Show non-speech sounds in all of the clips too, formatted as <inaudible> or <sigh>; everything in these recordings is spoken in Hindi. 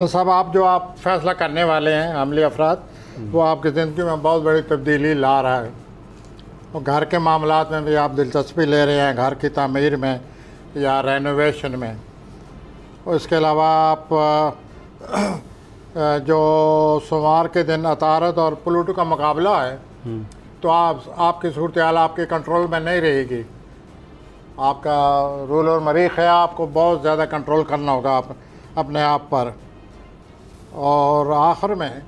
तो सब आप जो आप फैसला करने वाले हैं अमली अफराद वो आपकी ज़िंदगी में बहुत बड़ी तब्दीली ला रहा है। और घर के मामला में भी आप दिलचस्पी ले रहे हैं घर की तमीर में या रेनोवेशन में। और इसके अलावा आप जो सोमवार के दिन अतारत और प्लूटो का मुकाबला है तो आप आपकी सूरत हाल आपके कंट्रोल में नहीं रहेगी। आपका रूल और मरीख है आपको बहुत ज़्यादा कंट्रोल करना होगा आप, अपने आप पर। और आखिर में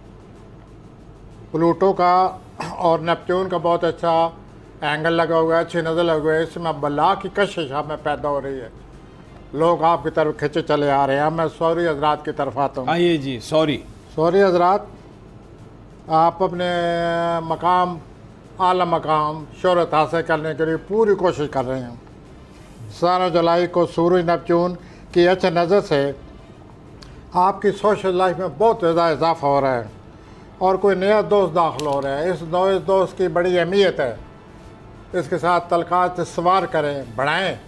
प्लूटो का और नेपच्यून का बहुत अच्छा एंगल लगा हुआ है अच्छी नज़र लगी हुई है। इसमें बला की कशिश हमें पैदा हो रही है। लोग आपकी तरफ़ खिंचे चले आ रहे हैं। मैं सॉरी हजरात की तरफ़ आता हूँ। आइए जी सॉरी। सॉरी हजरात आप अपने मकाम आला मकाम शहरत हासिल करने के लिए पूरी कोशिश कर रहे हैं। सारा जुलाई को सूरज नपचून की अच्छे नज़र से आपकी सोशल लाइफ में बहुत ज़्यादा इजाफा हो रहा है और कोई नया दोस्त दाखिल हो रहा है। इस नए दोस्त की बड़ी अहमियत है। इसके साथ तलकात सवार करें बढ़ाएँ।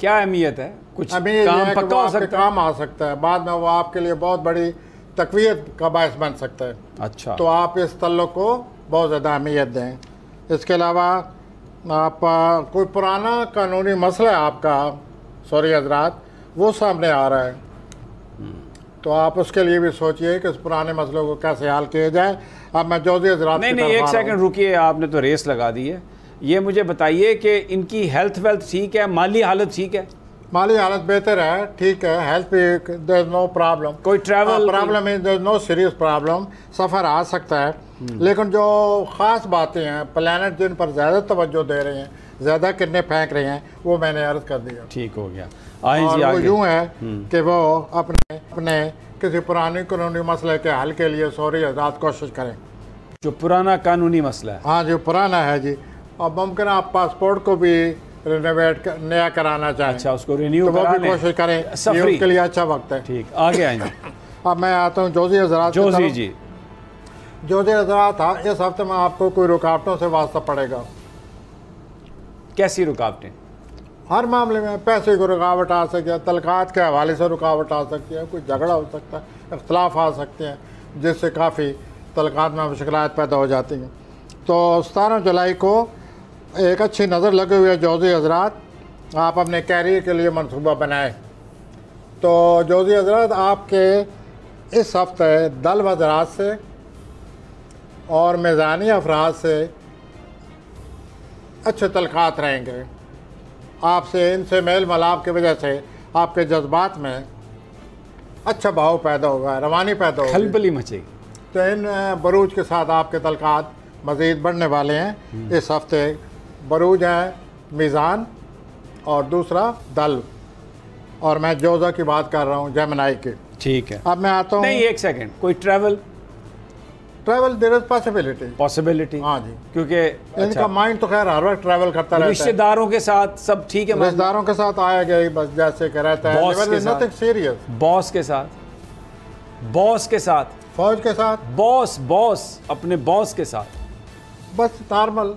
क्या अहमियत है? कुछ काम पक्का हो सकता काम आ सकता है। बाद में वो आपके लिए बहुत बड़ी तकवीत का बायस बन सकता है। अच्छा। तो आप इस तल्लुक को बहुत ज़्यादा अहमियत दें। इसके अलावा आप कोई पुराना कानूनी मसला है आपका सॉरी हजरात वो सामने आ रहा है। तो आप उसके लिए भी सोचिए कि इस पुराने मसलों को कैसे हल किया जाए। अब मैं जोजी हजरात नहीं नहीं एक सेकंड रुकिए आपने तो रेस लगा दी है। ये मुझे बताइए कि इनकी हेल्थ वेल्थ ठीक है माली हालत ठीक है? माली हालत बेहतर है ठीक है हेल्थ भी देर नो प्रॉब्लम कोई travel- problem is there no serious problem सफ़र आ सकता है। लेकिन जो ख़ास बातें हैं प्लानट जिन पर ज़्यादा तवज्जो दे रहे हैं ज़्यादा किरने फेंक रहे हैं वो मैंने अर्ज़ कर दिया। ठीक हो गया। और वो यूँ है कि वो अपने अपने किसी पुराने कानूनी मसले के हल के लिए सॉरी हजरात कोशिश करें। जो पुराना कानूनी मसला है। हाँ जी पुराना है जी। और मुमकिन आप पासपोर्ट को भी रिनोवेट कर, नया कराना चाहें। अच्छा उसको रिन्यू तो भी कोशिश करें। ये उसके लिए अच्छा वक्त है। ठीक आगे आएँगे। <coughs> अब मैं आता हूँ जोजी हजरात जोजी जी। जोजी हजरात था इस हफ़्ते में आपको कोई रुकावटों से वास्ता पड़ेगा। कैसी रुकावटें? हर मामले में पैसे को रुकावट आ सकती है तलखात के हवाले से रुकावट आ सकती है, कोई झगड़ा हो सकता है, इख्तलाफ आ सकते हैं, जिससे काफ़ी तलकात में मुश्किल पैदा हो जाती हैं। तो सतारह जुलाई को एक अच्छी नज़र लगे हुए जोजी हजरात। आप अपने कैरियर के लिए मनसूबा बनाएँ। तो जोजी हजरात, आपके इस हफ़्ते दल हजरात से और मेज़ानी अफराद से अच्छे तलखात रहेंगे। आपसे इनसे मेल मिलाप की वजह से आपके जज्बात में अच्छा भाव पैदा होगा रवानी पैदा होगी। खलबली मचेगी। तो इन बरूज के साथ आपके तलकात मज़ीद बढ़ने वाले हैं। इस हफ़्ते बरूज है मीज़ान और दूसरा दल। और मैं जोजा की बात कर रहा हूँ जमनाई की। ठीक है। अब मैं आता हूँ। नहीं एक सेकेंड कोई travel travel there is possibility possibility हाँ जी। क्योंकि इनका अच्छा। माइंड तो खैर हर वक्त ट्रैवल करता रहता है। रिश्तेदारों के साथ सब ठीक है रिश्तेदारों के साथ आया गया बस जैसे कि रहता बॉस के है साथ। सीरियस बॉस के साथ। बॉस के साथ। फौज के साथ। बॉस बॉस अपने बॉस के साथ। बस नॉर्मल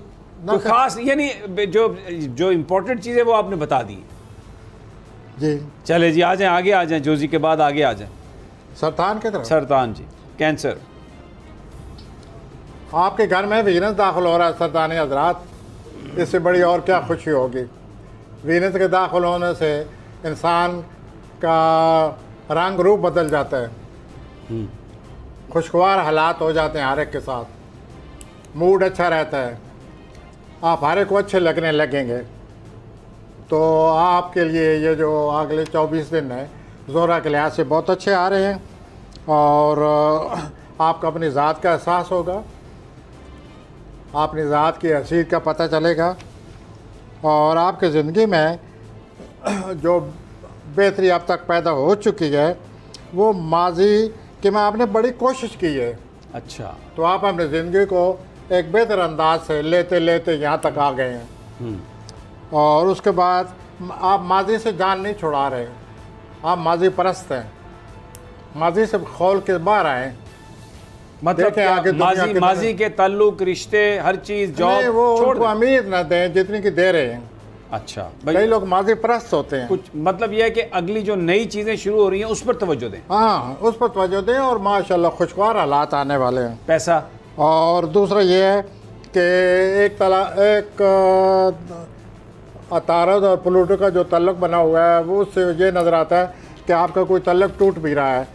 कोई खास यानी जो जो इम्पोर्टेंट चीज़ है वो आपने बता दी। जी। चले जी आ जाएँ आगे आ जाएँ जोजी के बाद आगे आ जाएँ। सरतान की तरफ़। सरतान जी कैंसर। आपके घर में वीनस दाखिल हो रहा है सरदान हजरात। इससे बड़ी और क्या खुशी होगी? वीनस के दाखिल होने से इंसान का रंग रूप बदल जाता है। खुशगवार हालात हो जाते हैं हर एक के साथ। मूड अच्छा रहता है। आप हर एक को अच्छे लगने लगेंगे। तो आपके लिए ये जो अगले 24 दिन है जोरा के लिहाज से बहुत अच्छे आ रहे हैं। और आपका अपनी ज़ात का एहसास होगा। अपनी ज़ात की हसीत का पता चलेगा और आपके ज़िंदगी में <clears throat> जो बेहतरी अब तक पैदा हो चुकी है वो माजी कि मैं आपने बड़ी कोशिश की है। अच्छा। तो आप अपनी ज़िंदगी को एक बेहतर अंदाज से लेते लेते यहाँ तक आ गए हैं। हम्म, और उसके बाद आप माजी से जान नहीं छुड़ा रहे। आप माजी परस्त हैं। माजी से खोल के बाहर आए मतलब क्या, आगे माजी माजी के ताल्लुक रिश्ते हर चीज़ जॉब वो छोड़ अमीर न दें जितनी की दे रहे हैं। अच्छा कई लोग माजी परस्त होते हैं। कुछ मतलब यह है कि अगली जो नई चीज़ें शुरू हो रही हैं उस पर तवज्जो दें। हाँ उस पर तवज्जो दें और माशाल्लाह खुशगवार हालात आने वाले हैं। पैसा? और दूसरा ये है कि एक तला एक अ, अतारद और प्लूटो का जो तल्लक बना हुआ है वो उससे ये नज़र आता है कि आपका कोई तल्लक टूट भी रहा है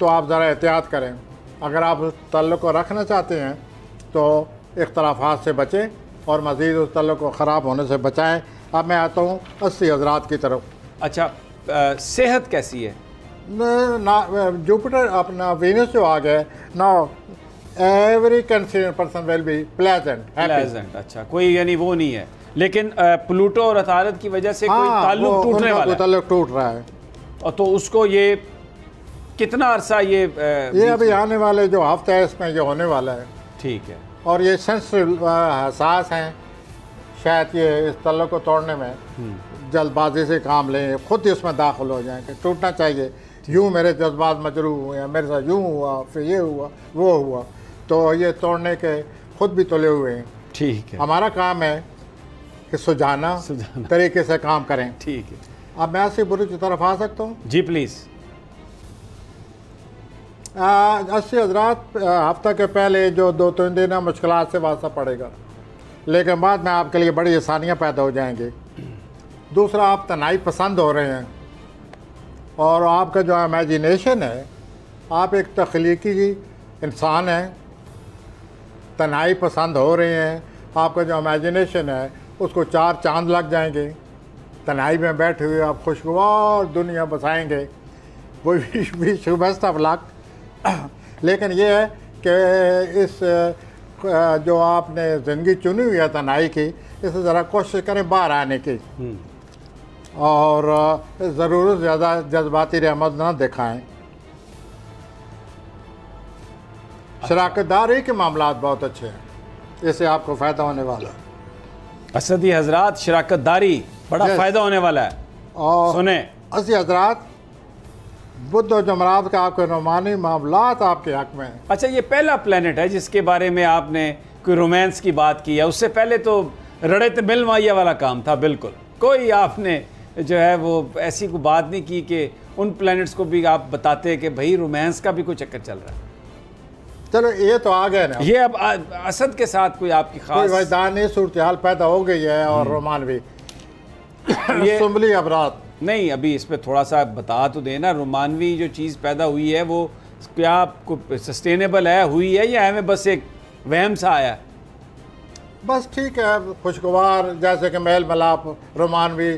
तो आप ज़रा एहतियात करें। अगर आप उस तल्लक को रखना चाहते हैं तो इख्तलाफात से बचें और मज़ीद उस तल्लक को ख़राब होने से बचाएँ। अब मैं आता हूँ अस्सी हजरात की तरफ़। अच्छा अ, सेहत कैसी है? ना जुपिटर अपना वीनस जो आ गया ना every consider person will be pleasant pleasant अच्छा कोई यानी वो नहीं है। लेकिन प्लूटो और अतारत की वजह से कोई हाँ, ताल्लुक टूटने वाला है। ताल्लुक टूट रहा है। और तो उसको ये कितना अरसा ये ये अभी आने वाले जो हफ़्ता है इसमें ये होने वाला है। ठीक है। और ये सेंसिटिव हसास हैं शायद ये इस तल्लुक को तोड़ने में जल्दबाजी से काम लें खुद ही उसमें दाखिल हो जाएँ कि टूटना चाहिए। यूँ मेरे जज्बात मजरू हुए हैं मेरे साथ यूँ हुआ फिर ये हुआ वो हुआ। तो ये तोड़ने के खुद भी तुले हुए हैं। ठीक है। हमारा काम है कि सुझाना सुझाना। तरीके से काम करें। ठीक है। अब मैं ऐसी बुरी की तरफ़ आ सकता हूँ? जी प्लीज़। अस्सी हजरात हफ़्ता के पहले जो दो तीन दिन है मुश्किल से वास्ता पड़ेगा। लेकिन बाद में आपके लिए बड़ी आसानियाँ पैदा हो जाएँगी। दूसरा, आप तनाई पसंद हो रहे हैं। और आपका जो इमेजिनेशन है, आप एक तख्लीकी इंसान हैं। तनाई पसंद हो रहे हैं। आपका जो इमेजिनेशन है, उसको चार चाँद लग जाएँगे। तनाई में बैठे हुए आप खुशगवार दुनिया बसाएँगे। वो भी बेस्ट ऑफ़ लक <coughs> लेकिन ये है कि इस जो आपने ज़िंदगी चुनी हुई है तनाई की इसे ज़रा कोशिश करें बाहर आने की। और अ, ज़रूरत ज़्यादा जज्बाती रहमत ना दिखाएँ। शराकतदारी के मामला बहुत अच्छे हैं। इससे आपको फ़ायदा होने वाला। है असदी हजरात शराकतदारी बड़ा फ़ायदा होने वाला है। और सुने। असी हजरात बुद्ध और जमरात का आपके रोमानी मामलात आपके हक में अच्छा ये पहला प्लानट है जिसके बारे में आपने कोई रोमांस की बात की है। उससे पहले तो रड़े मिल माइया वाला काम था बिल्कुल। कोई आपने जो है वो ऐसी कोई बात नहीं की कि उन प्लैनेट्स को भी आप बताते हैं कि भाई रोमांस का भी कोई चक्कर चल रहा है? चलो ये तो आ गए ना। ये अब असद के साथ कोई आपकी कोई खास वजदानी सूरत पैदा हो गई है और रोमान भी। ये <coughs> सुमली अबरात नहीं अभी इस पर थोड़ा सा बता तो देना रोमानवी जो चीज़ पैदा हुई है वो क्या आपको सस्टेनेबल है हुई है या हमें बस एक वहम सा आया? है बस ठीक है खुशगवार जैसे कि मेल मिलाप रोमानवी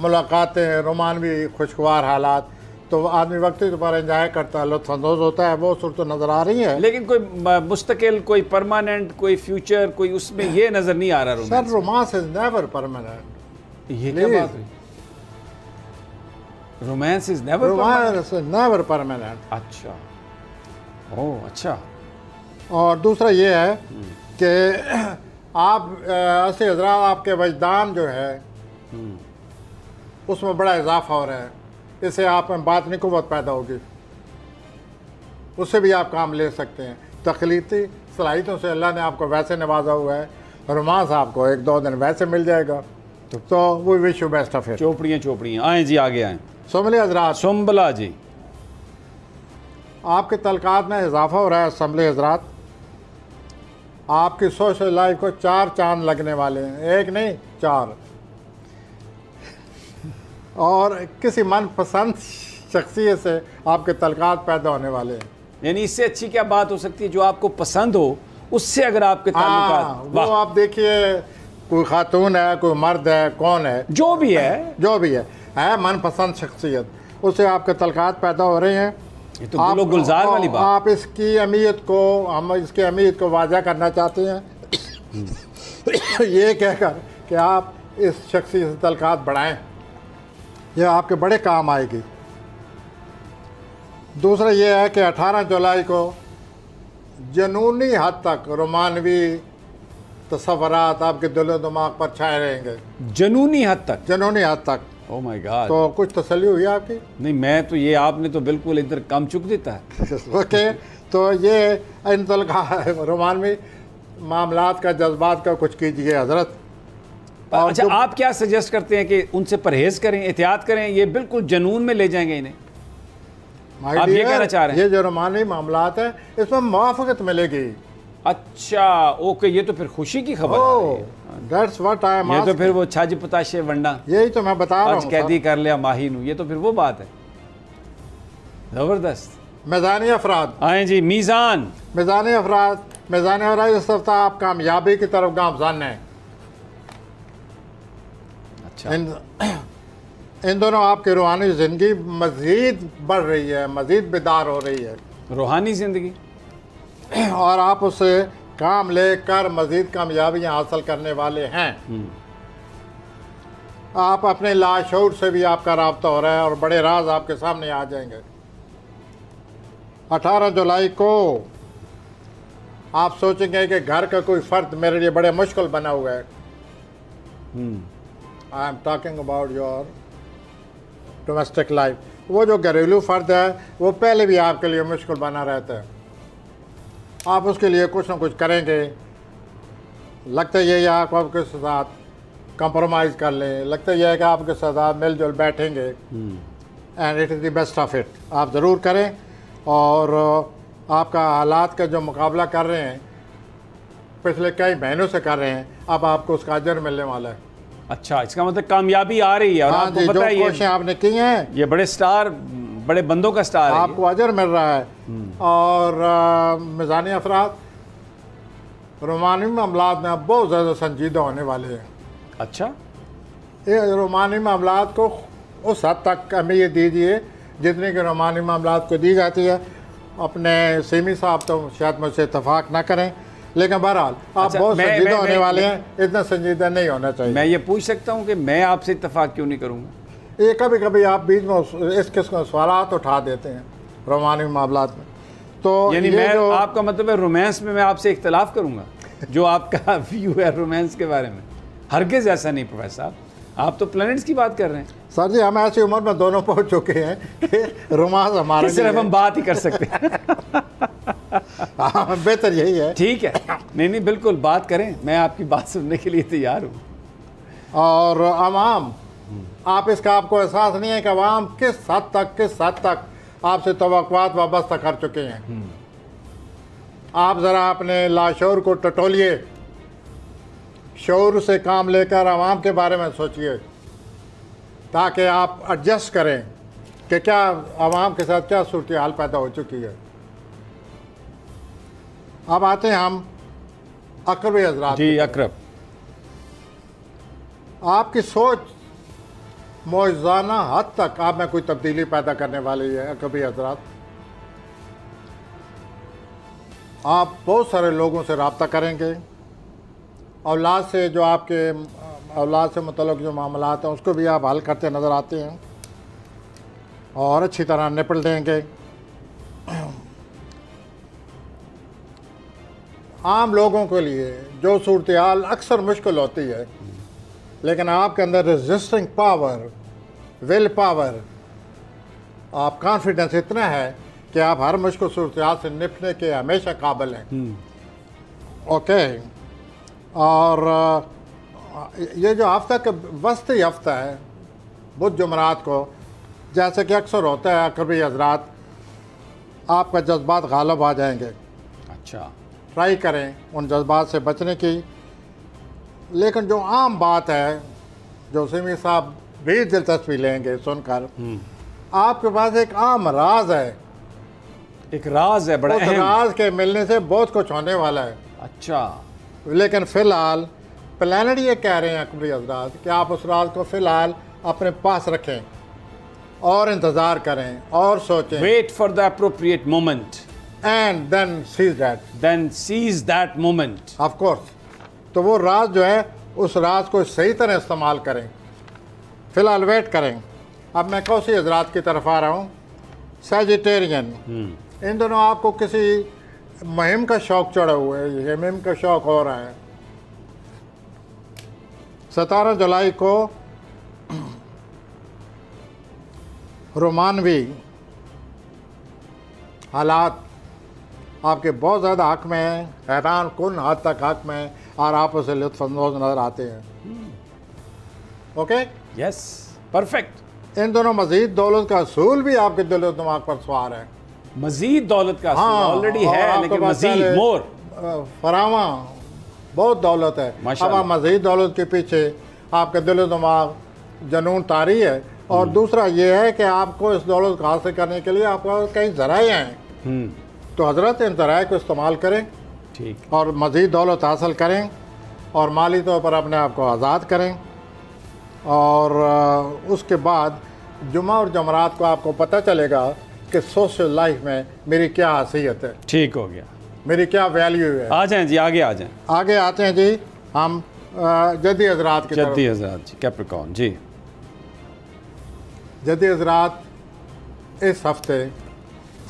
मुलाकातें रोमानवी खुशगवार हालात तो आदमी वक्त के पर इंजॉय करता है लुत्फानंदोज होता है वो सूरत नज़र आ रही है। लेकिन कोई मुस्तकिल कोई परमानेंट कोई फ्यूचर कोई उसमें ये नज़र नहीं आ रहा sir romance romance is never permanent ये क्या बात हुई? Romance is never romance never permanent अच्छा। ओह अच्छा। और दूसरा ये है कि <clears throat> आप ऐसे हजरा आपके वजदान जो है उसमें बड़ा इजाफा हो रहा है। इससे आप में बात नहीं कुत पैदा होगी। उससे भी आप काम ले सकते हैं। तखलीती सलाहियतों से अल्लाह ने आपको वैसे नवाजा हुआ है। रोमांस आपको एक दो दिन वैसे मिल जाएगा। तो वो विश यू बेस्ट ऑफ़ चोपड़ियाँ चोपड़ियाँ। आए जी आगे आए। सोमली हजरात। सुम्बला जी। आपके तलकात में इजाफा हो रहा है असम्बली हजरात। आपकी सोशल लाइफ को चार चाँद लगने वाले हैं एक नहीं चार। और किसी मनपसंद शख्सियत से आपके तलकात पैदा होने वाले हैं। यानी इससे अच्छी क्या बात हो सकती है? जो आपको पसंद हो उससे अगर आपके हाँ ताल्लुकात वो आप देखिए कोई खातून है कोई मर्द है कौन है? जो भी है। जो भी है। है मनपसंद शख्सियत। उससे आपके तलकात पैदा हो रहे हैं। ये तो गुलो गुलजार वाली बात। आप इसकी अहमियत को हम इसकी अहमियत को वाजह करना चाहते हैं। <coughs> ये कहकर कि आप इस शख्सियत से तलकात बढ़ाएँ। यह आपके बड़े काम आएगी। दूसरा ये है कि 18 जुलाई को जनूनी हद तक रोमानवी तस्वरात आपके दिलो दिमाग पर छाए रहेंगे। जनूनी हद तक? जनूनी हद तक। ओ माय गॉड तो कुछ तसली हुई आपकी? नहीं मैं तो ये आपने तो बिल्कुल इधर कम चुक देता है। <laughs> ओके तो ये इन तलका रोमानवी मामलात का जज्बात का कुछ कीजिए हज़रत। अच्छा आप क्या सजेस्ट करते हैं कि उनसे परहेज करें एहतियात करें? ये बिल्कुल जनून में ले जाएँगे इन्हें। आप ये कहना चाह रहे हैं? ये जो रोमानी मामला है इसमें मुआफ़त मिलेगी। अच्छा ओके ये तो फिर खुशी की खबर है। दैट्स व्हाट आई एम ये तो फिर वो छज पताशे वंडा। यही तो मैं बता रहा हूँ कैदी कर लिया माही नू ये तो फिर वो बात है। ज़बरदस्त। मैदानी अफराद। आए जी मीज़ान। मैदानी अफराद मैदानी अफराद इस हफ़्ता आप कामयाबी की तरफ़ गामजान हैं। अच्छा। इन <clears throat> इन दोनों आपकी रूहानी ज़िंदगी मज़ीद बढ़ रही है मज़ीद बेदार हो रही है। रूहानी ज़िंदगी? <clears throat> और आप उसे काम लेकर मज़ीद कामयाबियाँ हासिल करने वाले हैं। आप अपने लाशूर से भी आपका रबता हो रहा है और बड़े राज आपके सामने आ जाएँगे। 18 जुलाई को आप सोचेंगे कि घर का कोई फ़र्द मेरे लिए बड़े मुश्किल बना हुआ है। I am talking about your domestic life वो जो घरेलू फ़र्द है वो पहले भी आपके लिए मुश्किल बना रहता है। आप उसके लिए कुछ ना कुछ करेंगे। लगता यही है आप आपके साथ कंप्रोमाइज़ कर लें। लगता यह है कि आपके साथ मिलजुल बैठेंगे। And it is the best of it आप ज़रूर करें और आपका हालात का जो मुकाबला कर रहे हैं पिछले कई महीनों से कर रहे हैं अब आपको उसका अजर मिलने वाला है। अच्छा इसका मतलब कामयाबी आ रही है और हाँ आपको जी पता है ये कोशिशें आपने की हैं। ये बड़े स्टार बड़े बंदों का स्टार है आपको अजर मिल रहा है। और मिज़ानी अफराद रोमानी मामला में अब बहुत ज़्यादा संजीदा होने वाले हैं। अच्छा? ये रोमानी मामला को उस हद तक अहमियत दीजिए जितनी कि रोमानी मामला को दी जाती है। अपने सीमी साहब तो शायद मुझसे इतफाक ना करें लेकिन बहरहाल आप अच्छा, बहुत संजीदा होने मैं- वाले हैं इतना संजीदा नहीं होना चाहिए। मैं ये पूछ सकता हूँ कि मैं आपसे इतफाक क्यों नहीं करूँगा? ये कभी कभी आप बीच में इस किस्म के सवाल उठा देते हैं रोमानी मामला में। तो यानी मैं जो आपका मतलब है रोमांस में मैं आपसे इख्तलाफ करूँगा जो आपका <laughs> व्यू है रोमांस के बारे में। हरगिज़ ऐसा नहीं प्रोफेसर साहब। आप तो प्लैनेट्स की बात कर रहे हैं। सर जी हम ऐसी उम्र में दोनों पहुँच चुके हैं कि रोमांस हमारे सिर्फ़ हम बात ही कर सकते हैं? <laughs> हाँ, बेहतर यही है। ठीक है। नहीं नहीं बिल्कुल बात करें। मैं आपकी बात सुनने के लिए तैयार हूँ। और आवाम आप इसका आपको एहसास नहीं है कि आवाम किस हद तक किस हद तक आपसे तवक़ात वाबस्ता कर चुके हैं। आप ज़रा अपने लाशोर को टटोलिए। शोर से काम लेकर आवाम के बारे में सोचिए ताकि आप एडजस्ट करें कि क्या आवाम के साथ क्या सूरत हाल पैदा हो चुकी है। अब आते हैं हम अकरबी हजरात जी अकरब। आपकी सोच मौजाना हद तक आप में कोई तब्दीली पैदा करने वाली है, कभी हजरात। आप बहुत सारे लोगों से रबता करेंगे। औलाद से जो आपके, औलाद से मतलब जो मामला हैं, उसको भी आप हल करते नज़र आते हैं और अच्छी तरह निपट देंगे आम लोगों के लिए जो सूरत हाल अक्सर मुश्किल होती है लेकिन आपके अंदर रजिस्टिंग पावर विल पावर आप कॉन्फिडेंस इतना है कि आप हर मुश्किल सूरत से निपटने के हमेशा काबिल हैं। ओके और ये जो हफ़्ता का वस्ती हफ़्ता है बुध जुमरात को जैसे कि अक्सर होता है कभी हजरात आपका जज्बात गालब आ जाएँगे। अच्छा। ट्राई करें उन जज्बात से बचने की। लेकिन जो आम बात है जो सिमी साहब भी दिलचस्पी लेंगे सुनकर आपके पास एक आम राज है। एक राज है बड़ा उस राज के मिलने से बहुत कुछ होने वाला है। अच्छा। लेकिन फ़िलहाल प्लानट ये कह रहे हैं अकबरी हजरात कि आप उस राज को फ़िलहाल अपने पास रखें और इंतज़ार करें और सोचें। Wait for the appropriate moment and then seize that then seize that moment of course तो वो राज जो है उस राज को सही तरह इस्तेमाल करें। फ़िलहाल वेट करें। अब मैं कौसी हजरात की तरफ़ आ रहा हूँ? सेजिटेरियन इन दोनों आपको किसी मुहिम का शौक चढ़ा हुआ है ये मुहिम का शौक हो रहा है। सतारह जुलाई को रोमानवी हालात आपके बहुत ज़्यादा हक में हैं। हैरान कन हद तक हक में और आप उसे लुत्फानंदोज नज़र आते हैं। ओके यस परफेक्ट इन दोनों मजीद दौलत का असूल भी आपके दिल और दिमाग पर सवार है। मजीद दौलत का हाँ, ऑलरेडी है लेकिन मजीद मोर। फरावा बहुत दौलत है। अब आप मजीद दौलत के पीछे आपका दिल दिमाग जनून तारी है। और हम्म। दूसरा ये है कि आपको इस दौलत को हासिल करने के लिए आपको कई जराए हैं। हम्म। तो हज़रत इन जराए को इस्तेमाल करें। ठीक। और मज़ीद दौलत हासिल करें और माली तौर पर अपने आप को आज़ाद करें। और उसके बाद जुमा और जमरात को आपको पता चलेगा कि सोशल लाइफ में मेरी क्या हैसियत है। ठीक हो गया। मेरी क्या वैल्यू है। आ जाएँ जी आगे आ जाएँ। आगे आते हैं जी हम जद्दी हजरात की तरफ़। हजरात जी कैप्रिकॉन जी। जद्दी हजरात इस हफ़्ते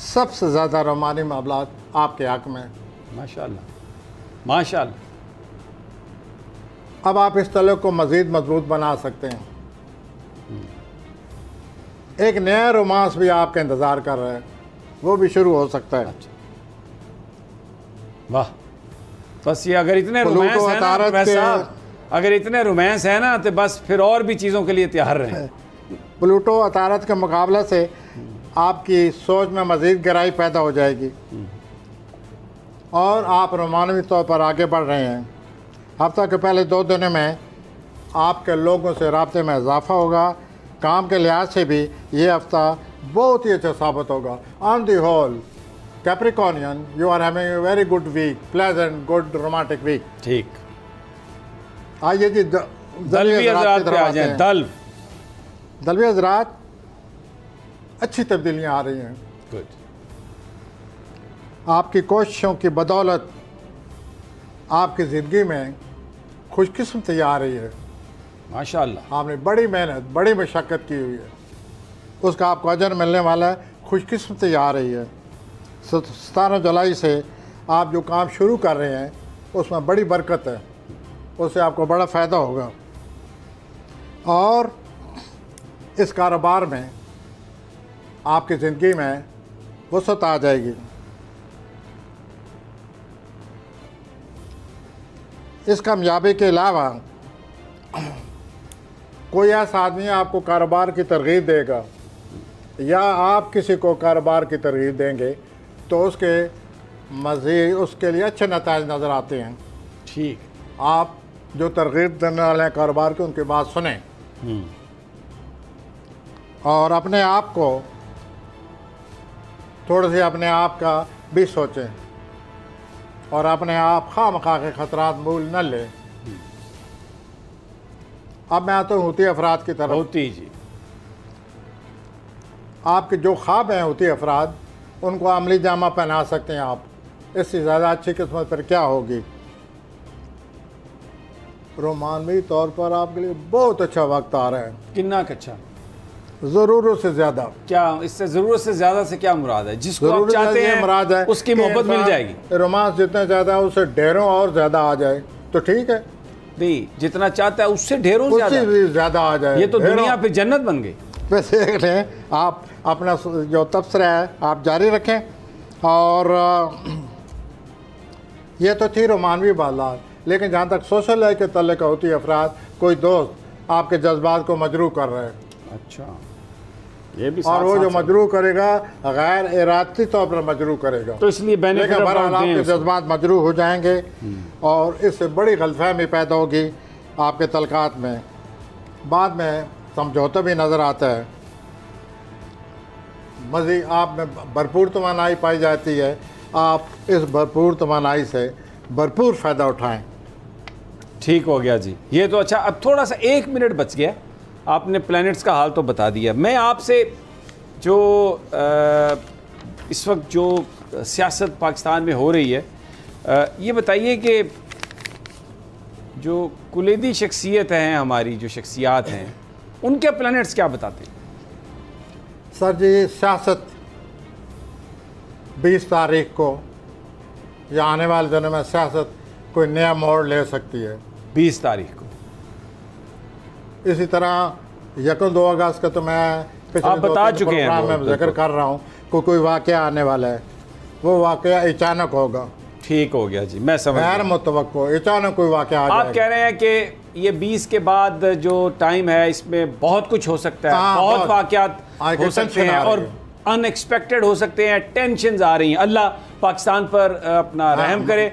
सबसे ज़्यादा रोमानी मामला आपके हक में। माशाल्लाह माशाल्लाह। अब आप इस तलक को मज़ीद मज़बूत बना सकते हैं। एक नया रोमांस भी आपका इंतज़ार कर रहा है वो भी शुरू हो सकता है। अच्छा। वाह। बस ये अगर इतने रोमांस है ना अगर इतने रोमांस है ना तो बस फिर और भी चीज़ों के लिए तैयार रहें। <laughs> प्लूटो अतारत के मुकाबले से आपकी सोच में मज़ीद गहराई पैदा हो जाएगी। और आप रोमानवी तौर पर आगे बढ़ रहे हैं। हफ़्ता के पहले दो दिनों में आपके लोगों से रबते में इजाफा होगा। काम के लिहाज से भी ये हफ़्ता बहुत ही अच्छा साबित होगा। On the whole Capricornian you are having a very good week pleasant good romantic week ठीक। आइए जी दलवी हजरात हजरात पे आ जाएँ। हैं। दलवी हजरात अच्छी तब्दीलियाँ आ रही हैं। गुड आपकी कोशिशों की बदौलत आपकी ज़िंदगी में खुशकिस्मती आ रही है। माशाल्लाह। आपने बड़ी मेहनत बड़ी मशक्क़त की हुई है। उसका आपको अजर मिलने वाला है खुशकिस्मती आ रही है। सतारह जुलाई से आप जो काम शुरू कर रहे हैं उसमें बड़ी बरकत है। उससे आपको बड़ा फ़ायदा होगा। और इस कारोबार में आपकी ज़िंदगी में वसत आ जाएगी। इस कामयाबी के अलावा कोई ऐसा आदमी आपको कारोबार की तरगीब देगा या आप किसी को कारोबार की तरगीब देंगे तो उसके मज़ीद उसके लिए अच्छे नतज नज़र आते हैं। ठीक। आप जो तरगीब देने वाले हैं कारोबार की उनकी बात सुने। और अपने आप को थोड़े से अपने आप का भी सोचें। और अपने आप खा मखा के खतरात मूल न लें। अब मैं आता हूँ होती अफराद की तरफ़। होती जी। आपके जो ख्वाब हैं होती अफराद उनको अमली जामा पहना सकते हैं आप। इससे ज़्यादा अच्छी किस्मत पर क्या होगी? रोमानवी तौर पर आपके लिए बहुत अच्छा वक्त आ रहा है। किन्ना अच्छा ज़रूरत से ज़्यादा। क्या इससे ज़रूरत से ज़्यादा से क्या मुराद है? जिसको आप चाहते हैं मुराद है उसकी मोहब्बत मिल जाएगी। रोमांस जितना ज़्यादा है उससे ढेरों और ज़्यादा आ जाए। तो ठीक है। नहीं जितना चाहता है उससे ढेरों ज़्यादा। आ जाए ये तो दुनिया पे जन्नत बन गई। वैसे लें आप अपना जो तबसरा है आप जारी रखें। और ये तो थी रोमानवी बात लेकिन जहाँ तक सोशल लाइफ के तल्लक होती है अफराद कोई दोस्त आपके जज्बात को मजरू कर रहे हैं। अच्छा। ये भी और वो जो मजरू करेगा गैर इरादती तौर पर मजरू करेगा। तो इसलिए बहरहाल आपके जज्बात मजरू हो जाएँगे और इससे बड़ी गलतफहमी पैदा होगी आपके तलकात में। बाद में समझौता भी नज़र आता है। मज़ी आप में भरपूर तोानाई पाई जाती है। आप इस भरपूर तोानाई से भरपूर फ़ायदा उठाएँ। ठीक हो गया जी। ये तो अच्छा अब थोड़ा सा एक मिनट बच गया। आपने प्लैनेट्स का हाल तो बता दिया। मैं आपसे जो अ, इस वक्त जो सियासत पाकिस्तान में हो रही है अ, ये बताइए कि जो कुलीदी शख्सियत हैं हमारी जो शख्सियात हैं उनके प्लैनेट्स क्या बताते हैं? सर जी सियासत बीस तारीख को या आने वाले दिनों में सियासत कोई नया मोड़ ले सकती है। बीस तारीख को। इसी तरह यकम दो अगस्त का तो मैं आप बता चुके हैं में ज़िक्र कर रहा हूँ को कोई वाक़ आने वाला है वो वाक़ अचानक होगा ठीक हो गया जी मैं समझ गैर गया। अचानक कोई वाक़ आ आप कह रहे हैं कि ये 20 के बाद जो टाइम है इसमें बहुत कुछ हो सकता है हाँ, बहुत बहुत। वाकयात हाँ, हो सकते हैं और है। अनएक्सपेक्टेड हो सकते हैं टेंशन आ रही हैं अल्लाह पाकिस्तान पर अपना हाँ, रहम करे